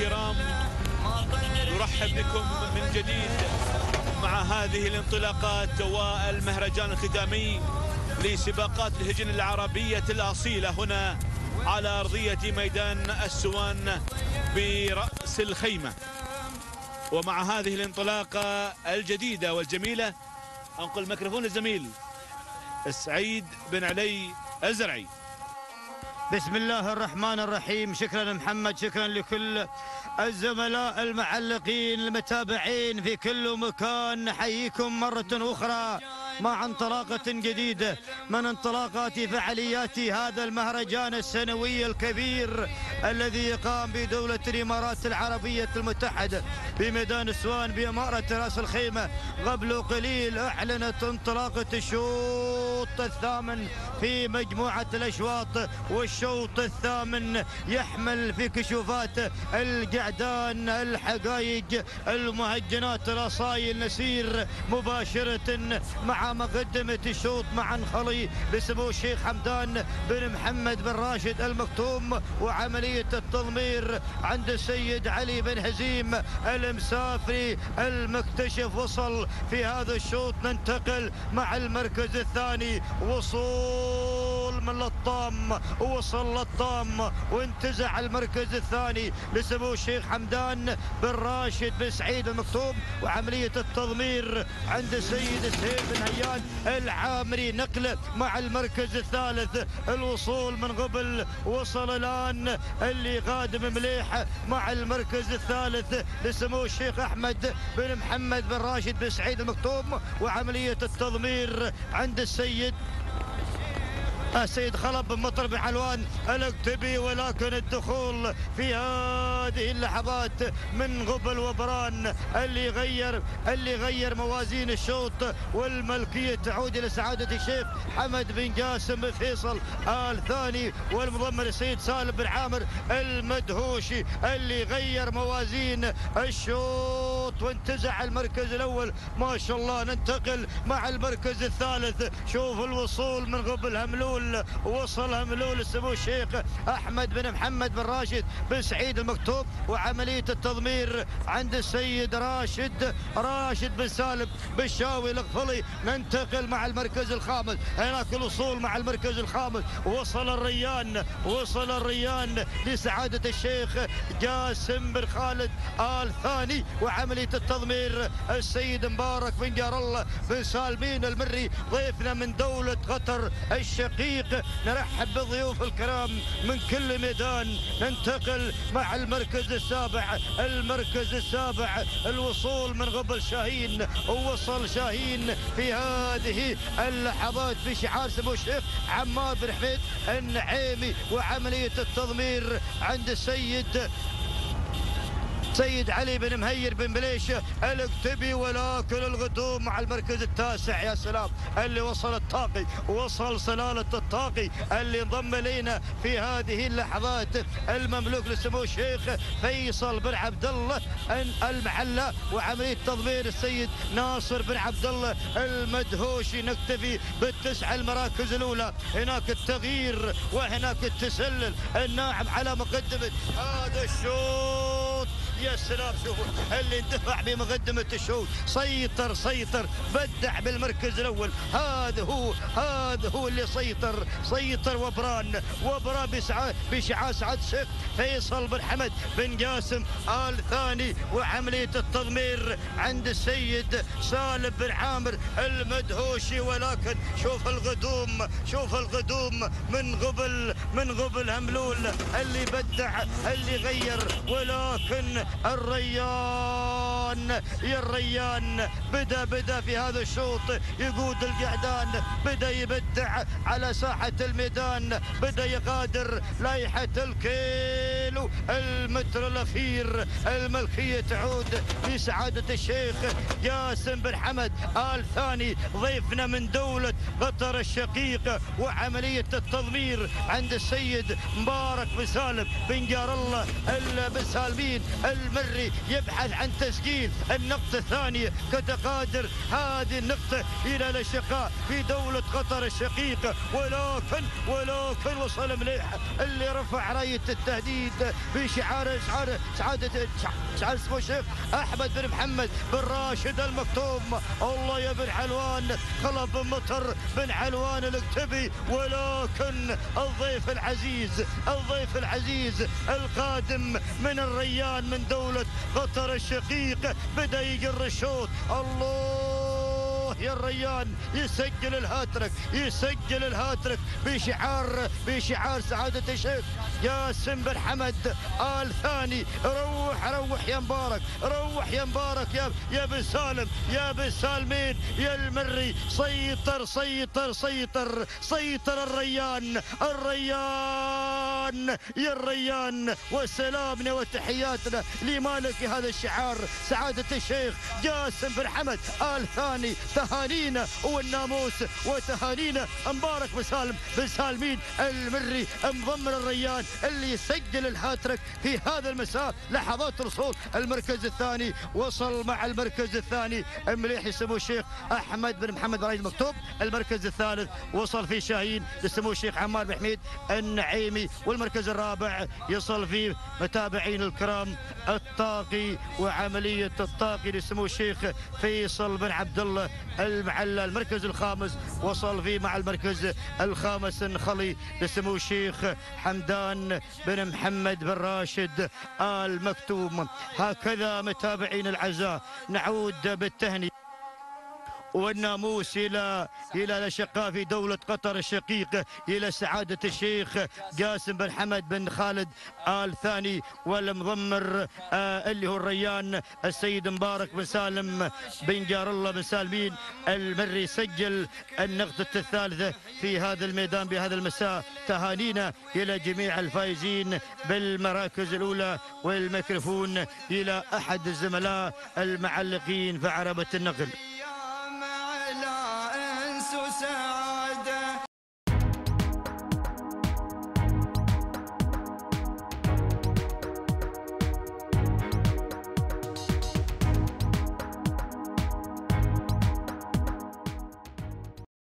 الكرام نرحب بكم من جديد مع هذه الانطلاقات والمهرجان الختامي لسباقات الهجن العربية الأصيلة هنا على أرضية ميدان السوان برأس الخيمة. ومع هذه الانطلاقة الجديدة والجميلة أنقل الميكروفون للزميل سعيد بن علي الزرعي. بسم الله الرحمن الرحيم. شكرا محمد شكرا لكل الزملاء المعلقين المتابعين في كل مكان. نحييكم مرة أخرى مع انطلاقة جديدة من انطلاقات فعاليات هذا المهرجان السنوي الكبير. الذي يقام بدولة الإمارات العربية المتحدة بميدان السوان بإمارة رأس الخيمة. قبل قليل أعلنت انطلاقة الشوط الثامن في مجموعة الأشواط والشوط الثامن يحمل في كشوفات القعدان الحقائق المهجنات. الأصايل نسير مباشرة مع مقدمة الشوط مع خلي بسمو الشيخ حمدان بن محمد بن راشد المكتوم وعملية التضمير عند السيد علي بن هزيم المسافري المكتشف وصل في هذا الشوط. ننتقل مع المركز الثاني. وصول! من لطام وصل لطام وانتزع المركز الثاني لسمو الشيخ حمدان بن راشد بن سعيد المكتوم وعملية التضمير عند السيد سهيل بن هيان العامري. نقله مع المركز الثالث الوصول من قبل وصل الآن اللي قادم مليح مع المركز الثالث لسمو الشيخ أحمد بن محمد بن راشد بن سعيد المكتوم وعملية التضمير عند السيد السيد خلب بن مطر بن حلوان الاكتبي ولكن الدخول في هذه اللحظات من قبل وبران اللي غير اللي غير موازين الشوط والملكية تعود إلى سعادة الشيخ حمد بن جاسم فيصل الثاني والمضمر السيد سالم بن عامر المدهوشي اللي غير موازين الشوط. وانتزع المركز الأول. ما شاء الله ننتقل مع المركز الثالث. شوف الوصول من قبل هملول وصل هملول سمو الشيخ أحمد بن محمد بن راشد بن سعيد المكتوب وعملية التضمير عند السيد راشد راشد بن سالم بالشاوي القفلي ننتقل مع المركز الخامس. هناك الوصول مع المركز الخامس. وصل الريان وصل الريان لسعادة الشيخ جاسم بن خالد آل ثاني وعملية التضمير السيد مبارك بن جار الله بن سالمين المري ضيفنا من دولة قطر الشقيق. نرحب بالضيوف الكرام من كل ميدان. ننتقل مع المركز السابع المركز السابع الوصول من قبل شاهين ووصل شاهين في هذه اللحظات في شعار سمو الشيخ عمار بن حميد النعيمي وعملية التضمير عند السيد سيد علي بن مهير بن بليشة الاكتبي ولكن الغدوم مع المركز التاسع. يا سلام اللي وصل الطاقي وصل سلالة الطاقي اللي انضم لينا في هذه اللحظات. المملوك لسمو الشيخ فيصل بن عبد الله المحلة وعملية تضمير السيد ناصر بن عبد الله المدهوشي نكتفي بالتسعة المراكز الأولى. هناك التغيير وهناك التسلل. الناعم على مقدمة. هذا الشوط. يا سلام شوفوا اللي اندفع بمقدمة الشوط. سيطر سيطر بدع بالمركز الأول. هذا هو هذا هو اللي سيطر. سيطر وبران وبران بشعاع سعد الشيخ فيصل بن حمد بن جاسم آل ثاني وعملية التضمير عند السيد سالم بن عامر المدهوشي. ولكن شوف الغدوم شوف الغدوم من قبل من قبل هملول اللي بدع اللي غير. ولكن الريان. يا الريان بدا بدا في هذا الشوط. يقود القعدان. بدا يبدع على ساحة الميدان. بدا يغادر لائحة الكيلو المتر الأخير. الملكية تعود لسعادة الشيخ جاسم بن حمد. آل ثاني ضيفنا من دولة قطر الشقيقة وعملية التضمير عند السيد مبارك بن سالم بن جار الله بن سالمين المري يبحث عن تسجيل. النقطة الثانية كتقادر هذه النقطة إلى الأشقاء في دولة قطر الشقيقة ولكن ولكن وصل مليح اللي رفع راية التهديد. بشعار شعار سعادة شعار اسمه الشيخ أحمد بن محمد بن راشد المكتوم. الله يا بن حلوان بن مطر بن حلوان الاكتبي. ولكن الضيف العزيز الضيف العزيز القادم من الريان من دولة قطر الشقيق بدأ يجر الشوط الله! يا الريان يسجل الهاتريك يسجل الهاتريك. بشعار بشعار سعادة الشيخ جاسم بن حمد. آل ثاني روح روح يا مبارك روح يا مبارك يا يا بن سالم يا بن سالمين. يا المري سيطر سيطر سيطر سيطر الريان الريان. يا الريان وسلامنا وتحياتنا لمالك هذا الشعار سعادة الشيخ جاسم بن حمد آل ثاني تهانينا والناموس وتهانينا مبارك بن سالم بن سالمين المري مضمن الريان اللي يسجل الهاتريك في هذا المساء لحظات الوصول المركز الثاني وصل مع المركز الثاني مليح سمو الشيخ أحمد بن محمد رايد مكتوب المركز الثالث وصل فيه شاهين لسمو الشيخ عمار بن حميد النعيمي والمركز الرابع يصل فيه متابعين الكرام الطاقي وعملية الطاقي لسمو الشيخ فيصل بن عبد الله المعلى المركز الخامس وصل فيه مع المركز الخامس النخلي لسمو الشيخ حمدان بن محمد بن راشد آل مكتوم. هكذا متابعين العزاء. نعود بالتهنئة. والناموس إلى إلى الاشقاء في دولة قطر الشقيق إلى سعادة الشيخ قاسم بن حمد بن خالد آل ثاني والمضمر آه اللي هو الريان السيد مبارك بن سالم بن جار الله بن سالمين المري سجل النقطة الثالثة في هذا الميدان بهذا المساء. تهانينا إلى جميع الفائزين بالمراكز الأولى والميكروفون إلى أحد الزملاء المعلقين في عربة النقل.